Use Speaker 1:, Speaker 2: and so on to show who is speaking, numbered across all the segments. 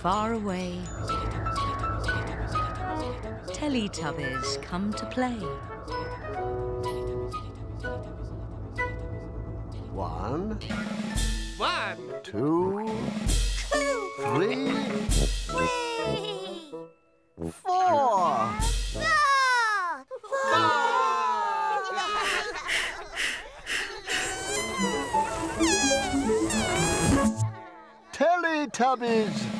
Speaker 1: far away, Teletubbies come to play.
Speaker 2: One,
Speaker 3: one,
Speaker 2: two, two. three, three,
Speaker 4: four.
Speaker 5: Four. four. Teletubbies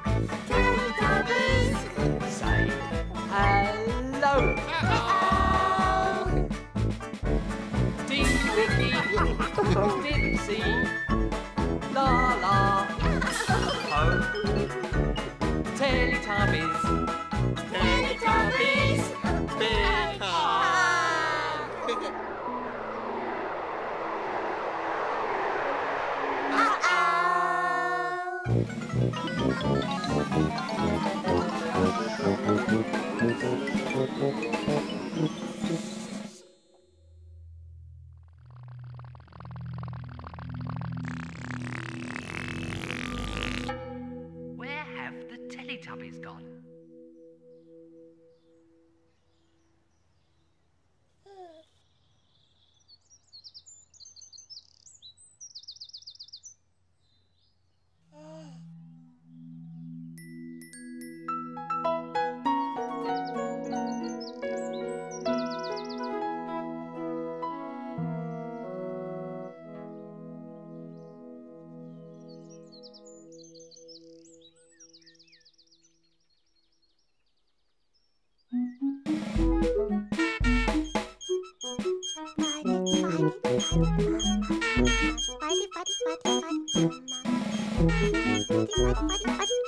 Speaker 3: see. La la,
Speaker 4: ho.
Speaker 3: Teletubbies.
Speaker 4: Teletubbies.
Speaker 6: Big
Speaker 4: Uh-oh.
Speaker 5: He's gone.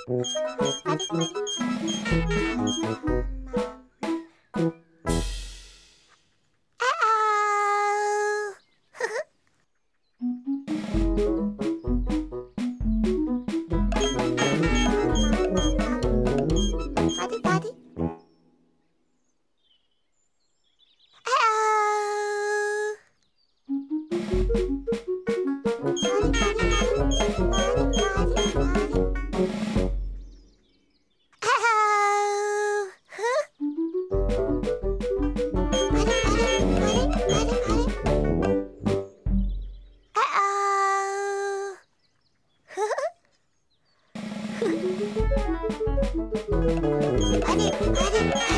Speaker 4: Thank you. 来这边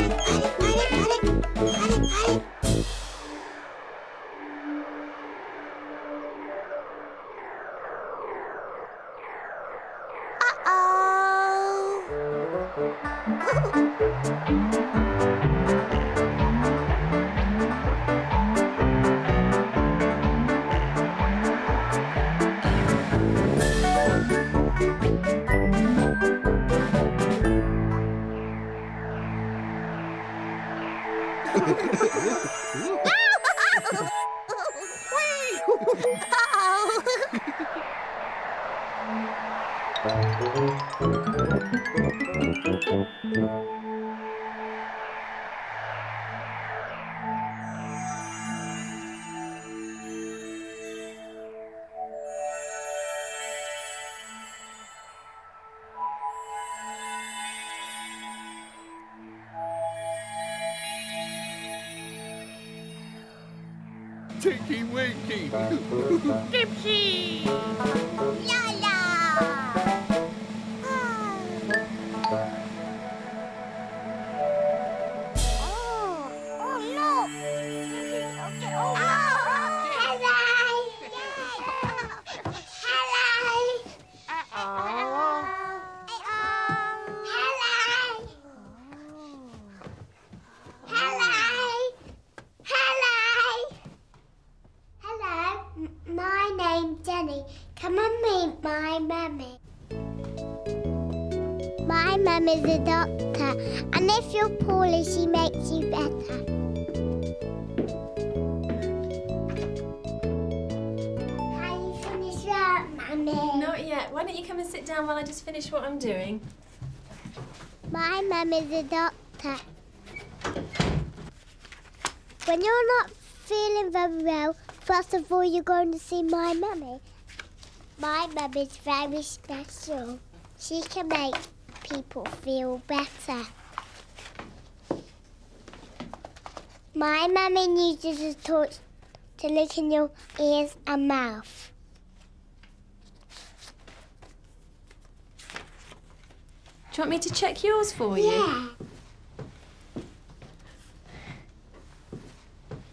Speaker 4: My
Speaker 7: mum is a doctor, and if you're poorly, she makes you better. Have you finished that, Mummy?
Speaker 8: Not yet. Why don't you come and sit down while I just finish what I'm doing?
Speaker 7: My mum is a doctor. When you're not feeling very well, first of all, you're going to see my mummy. My mum is very special. She can make people feel better. My mummy uses a torch to look in your ears and mouth.
Speaker 8: Do you want me to check yours for you?
Speaker 7: Yeah.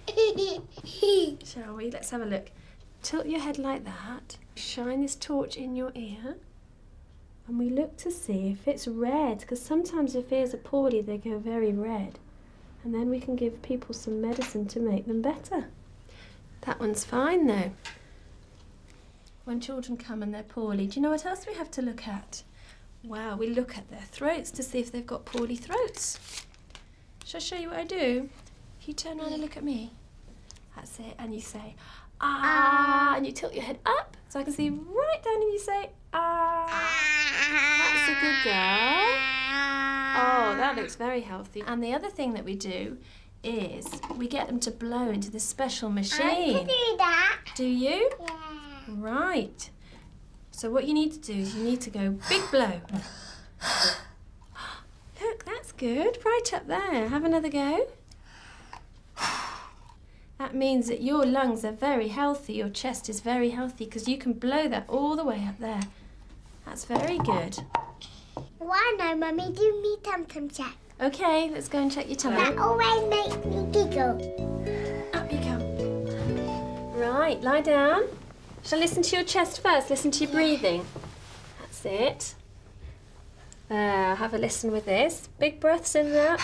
Speaker 8: Shall we? Let's have a look. Tilt your head like that. Shine this torch in your ear. And we look to see if it's red, because sometimes if ears are poorly, they go very red. And then we can give people some medicine to make them better. That one's fine though. When children come and they're poorly, do you know what else we have to look at? Wow, we look at their throats to see if they've got poorly throats. Shall I show you what I do? If you turn around and look at me, that's it, and you say, ah, and you tilt your head up so I can see right down and you say, ah. That's a good girl. Oh, that looks very healthy. And the other thing that we do is we get them to blow into this special machine.
Speaker 7: I can
Speaker 8: machine.
Speaker 7: do that.
Speaker 8: Do you?
Speaker 7: Yeah.
Speaker 8: Right. So what you need to do is you need to go big blow. Look, that's good. Right up there. Have another go. That means that your lungs are very healthy, your chest is very healthy because you can blow that all the way up there. That's very good.
Speaker 7: Why no, Mummy? Do me tum tum check.
Speaker 8: Okay, let's go and check your tummy.
Speaker 7: That always makes me giggle.
Speaker 8: Up you go. Right, lie down. Shall I listen to your chest first? Listen to your breathing. That's it. There, have a listen with this. Big breaths in there.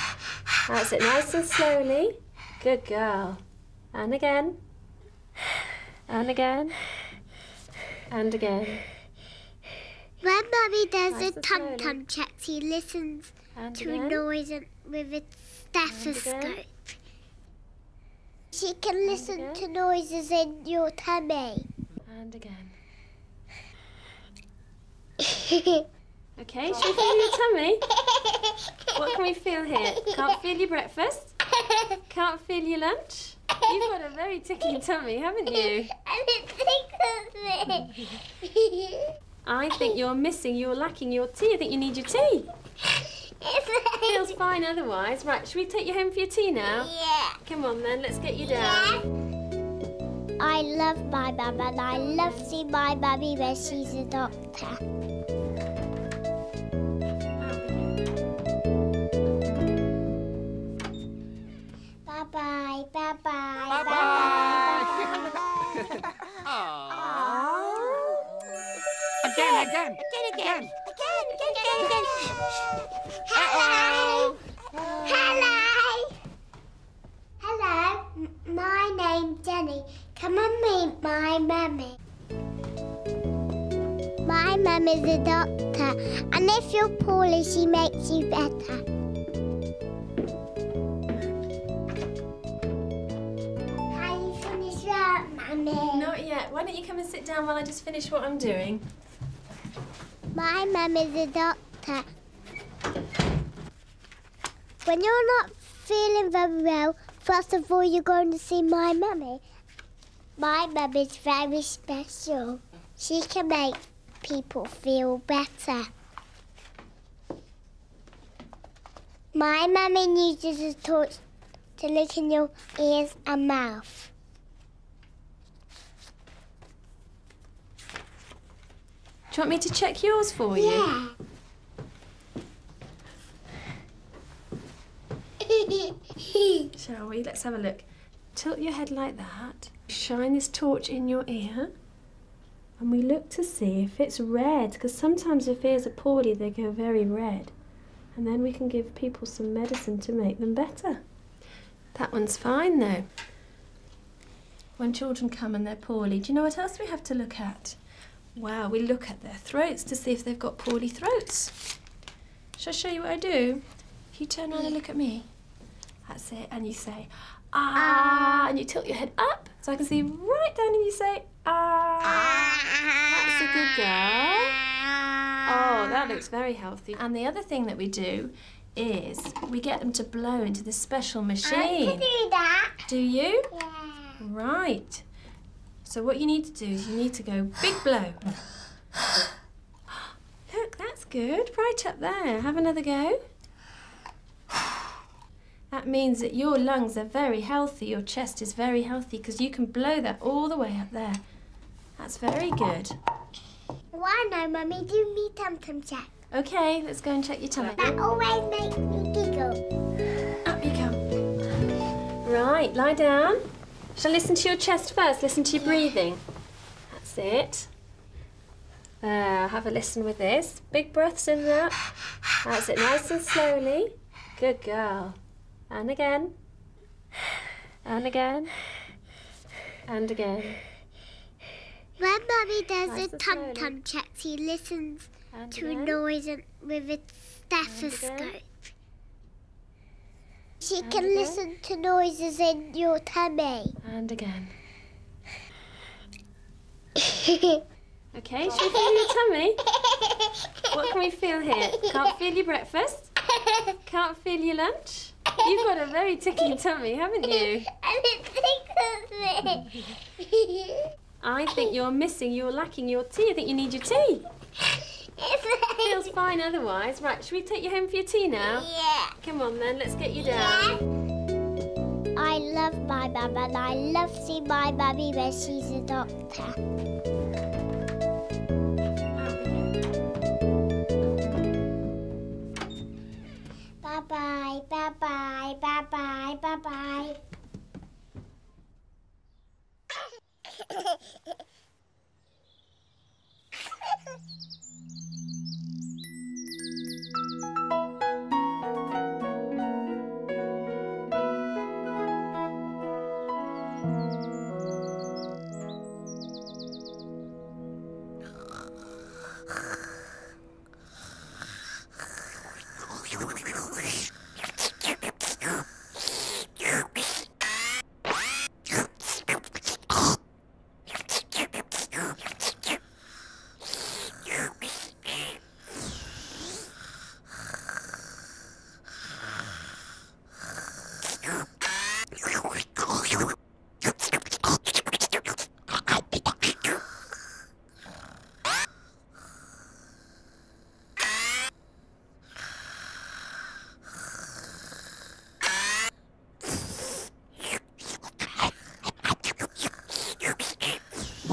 Speaker 8: That's it, nice and slowly. Good girl. And again. And again. And again.
Speaker 7: When Mummy does
Speaker 8: Nice
Speaker 7: a tum tum check, she listens
Speaker 8: And
Speaker 7: to
Speaker 8: again.
Speaker 7: noise and- with a stethoscope. She can listen
Speaker 8: again.
Speaker 7: to noises in your tummy.
Speaker 8: And again. Okay, shall we feel your tummy? What can we feel here? Can't feel your breakfast? Can't feel your lunch? You've got a very ticking tummy, haven't you?
Speaker 7: and it tickles me.
Speaker 8: I think you're missing, you're lacking your tea. I think you need your tea. Feels fine otherwise. Right, should we take you home for your tea now?
Speaker 7: Yeah.
Speaker 8: Come on then, let's get you down. Yeah.
Speaker 7: I love my mum and I love seeing my mummy when she's a doctor. Bye bye, bye bye, bye bye.
Speaker 6: Again, again.
Speaker 7: Again, again, again, again, again. Hello. Hello. Hello. M- My name's Jenny. Come and meet my mummy. My mum is a doctor, and if you're poorly, she makes you better. Have you finished that, mummy?
Speaker 8: Not yet. Why don't you come and sit down while I just finish what I'm doing?
Speaker 7: My mum is a doctor. When you're not feeling very well, first of all, you're going to see my mummy. My mum is very special. She can make people feel better. My mummy uses a torch to look in your ears and mouth.
Speaker 8: Do you want me to check yours for you?
Speaker 7: Yeah.
Speaker 8: Shall we? Let's have a look. Tilt your head like that. Shine this torch in your ear. And we look to see if it's red, because sometimes if ears are poorly, they go very red. And then we can give people some medicine to make them better. That one's fine though. When children come and they're poorly, do you know what else we have to look at? Wow, we look at their throats to see if they've got poorly throats. Shall I show you what I do? If you turn around and look at me, that's it, and you say, ah, and you tilt your head up so I can see right down and you say, ah. That's a good girl. Oh, that looks very healthy. And the other thing that we do is we get them to blow into this special machine.
Speaker 7: I can do that.
Speaker 8: Do you?
Speaker 7: Yeah.
Speaker 8: Right. So what you need to do is you need to go big blow. Look, that's good. Right up there. Have another go. That means that your lungs are very healthy, your chest is very healthy because you can blow that all the way up there. That's very good.
Speaker 7: Why no, Mummy? Do me tum tum check.
Speaker 8: Okay, let's go and check your tummy.
Speaker 7: That always makes me giggle.
Speaker 8: Up you come. Right, lie down. Shall I listen to your chest first? Listen to your breathing. That's it. There, have a listen with this. Big breaths in there. That's it, nice and slowly. Good girl. And again. And again. And again.
Speaker 7: When Mummy does
Speaker 8: Nice
Speaker 7: a tum-tum check, she listens
Speaker 8: And
Speaker 7: to a
Speaker 8: again.
Speaker 7: noise with a stethoscope. She
Speaker 8: And
Speaker 7: can
Speaker 8: again.
Speaker 7: listen to noises in your tummy.
Speaker 8: And again. Okay, should we feel your tummy? What can we feel here? Can't feel your breakfast? Can't feel your lunch? You've got a very tickly tummy, haven't you?
Speaker 7: and it tickles me.
Speaker 8: I think you're missing, you're lacking your tea. I think you need your tea. Feels fine otherwise. Right, should we take you home for your tea now?
Speaker 7: Yeah.
Speaker 8: Come on then, let's get you down. Yeah.
Speaker 7: I love my mum and I love seeing my mummy when she's a doctor. Bye-bye, bye-bye, Bye bye, bye bye,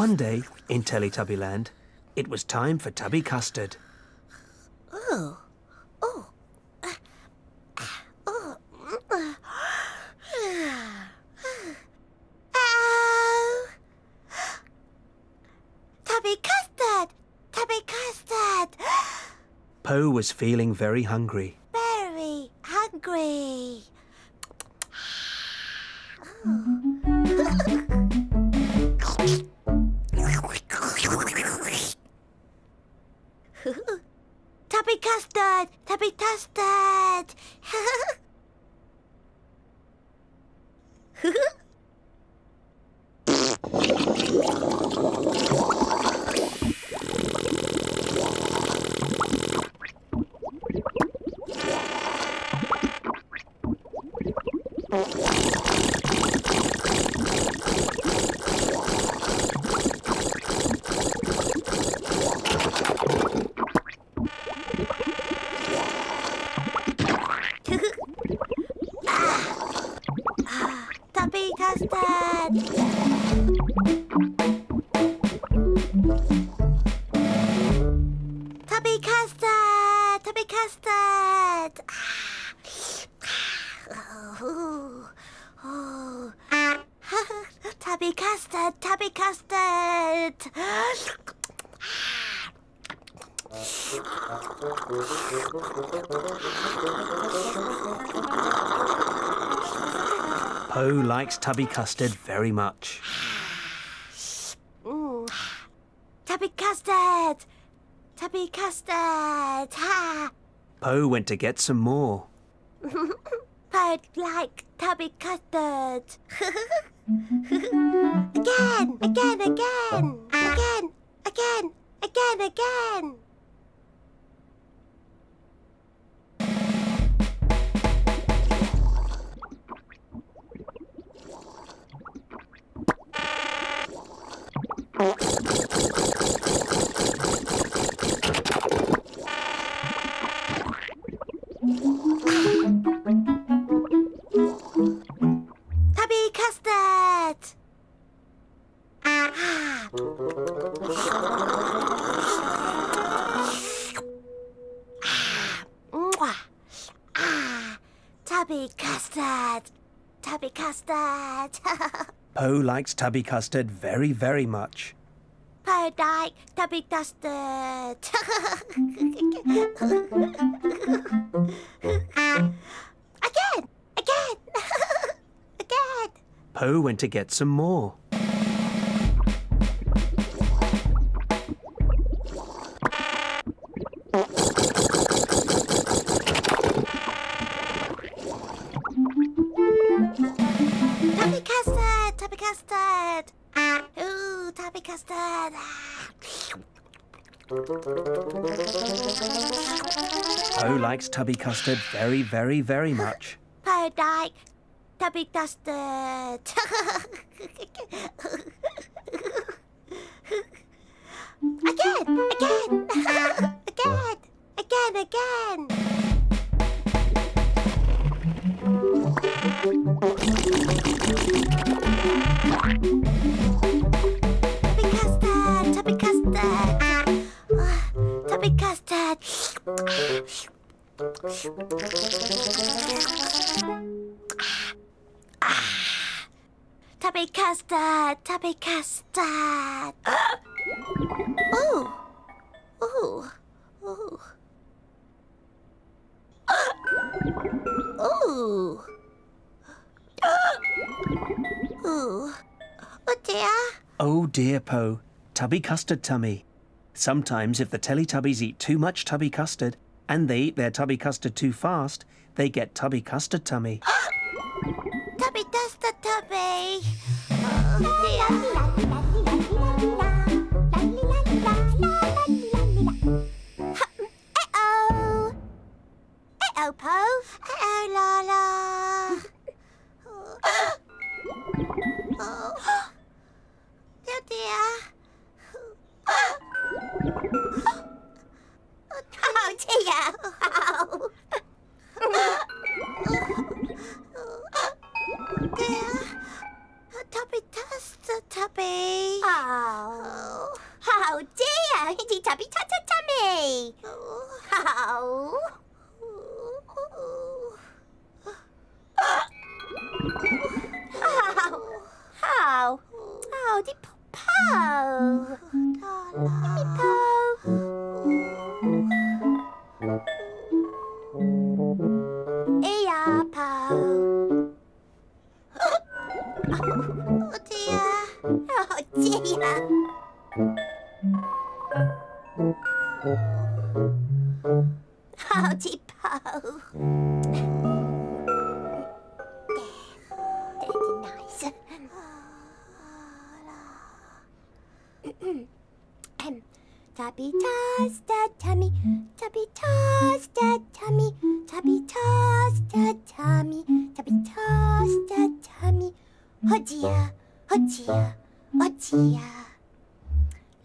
Speaker 9: One day, in Teletubbyland, it was time for Tubby Custard.
Speaker 4: Oh. Oh. Oh. Oh. Tubby custard! Tubby custard!
Speaker 9: Po was feeling very hungry.
Speaker 4: Very hungry. Oh,
Speaker 9: Po likes Tubby Custard very much.
Speaker 4: Mm. Tubby custard! Tubby custard! Ha!
Speaker 9: Po went to get some more.
Speaker 4: I'd like tubby custard. again, again, again, again, again, again, again. Mm-hmm.
Speaker 9: Po likes tubby custard very, very much.
Speaker 4: Paradise tubby custard. again, again, again.
Speaker 9: Po went to get some more.
Speaker 4: Custard, tubby custard. Ooh, tubby custard.
Speaker 9: Ah. Po likes tubby custard very, very, very much.
Speaker 4: Paradise tubby custard. again, again, again, again, again. Tubby custard, tubby custard. Ah. Ooh, ooh, ooh. Ooh. Ooh. Oh dear.
Speaker 9: Oh dear, Po. Tubby custard tummy. Sometimes, if the Teletubbies eat too much tubby custard and they eat their tubby custard too fast, they get tubby custard tummy.
Speaker 4: Tubby custard tubby. Oh dear. Uh-oh, Po. Uh-oh, Laa-Laa. 哦天啊，好近呀！好气泡！对，对，那一声。嗯，擦鼻擦，擦擦咪，擦鼻擦，擦擦咪，擦鼻擦，擦擦咪，擦鼻擦，擦擦咪。Oh dear, oh dear, oh dear.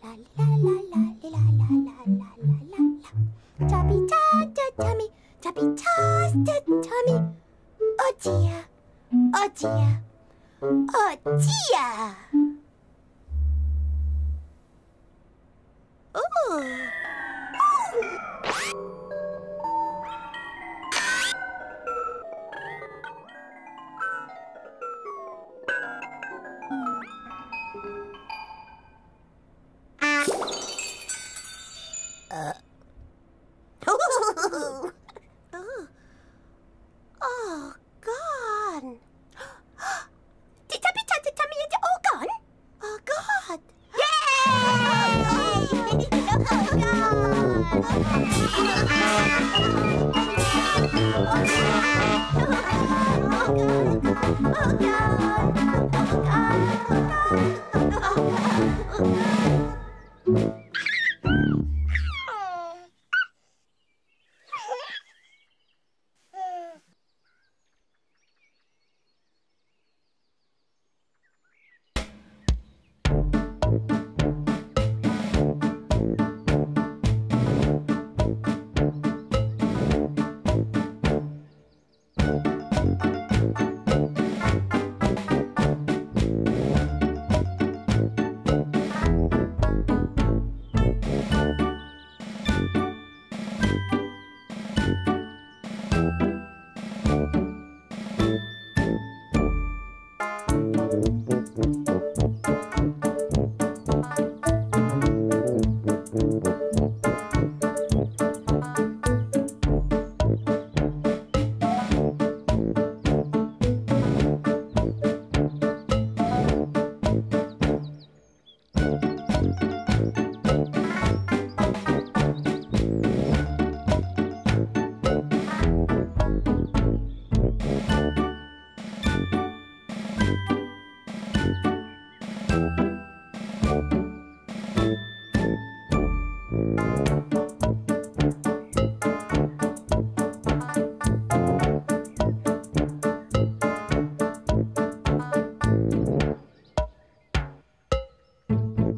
Speaker 4: La la la la la la la la la la la. Tubby toss the tummy, the tummy. Oh dear, oh dear, oh dear. Ooh.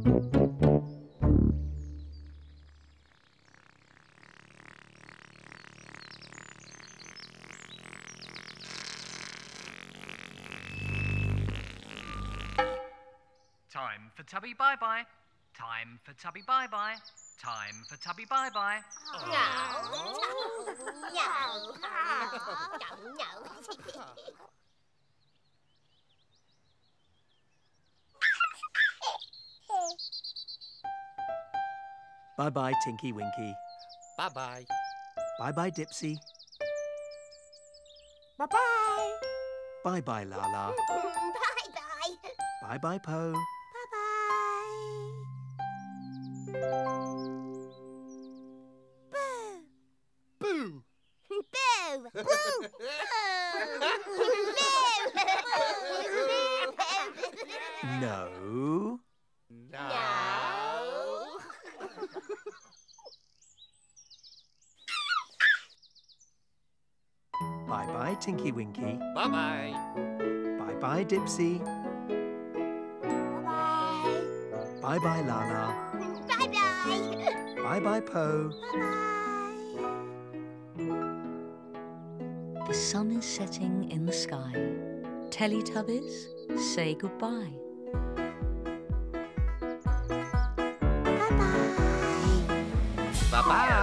Speaker 5: Time for Tubby Bye Bye. Time for Tubby Bye Bye. Time for Tubby Bye Bye.
Speaker 4: No. No. No. No. no.
Speaker 9: Bye, bye, Tinky Winky.
Speaker 6: Bye bye.
Speaker 9: Bye bye, Dipsy.
Speaker 4: Bye bye.
Speaker 9: Bye bye, Laa-Laa.
Speaker 4: Bye bye.
Speaker 9: Bye bye, Po.
Speaker 4: Bye bye. Boo.
Speaker 6: Boo.
Speaker 4: Boo. Boo. Boo.
Speaker 9: No. Tinky Winky.
Speaker 6: Bye bye.
Speaker 9: Bye bye, Dipsy.
Speaker 4: Bye
Speaker 9: Bye bye, bye, Laa-Laa.
Speaker 4: bye. Bye bye.
Speaker 9: Bye bye, Po.
Speaker 4: Bye
Speaker 1: The sun is setting in the sky. Teletubbies, say goodbye.
Speaker 4: Bye bye. Bye bye.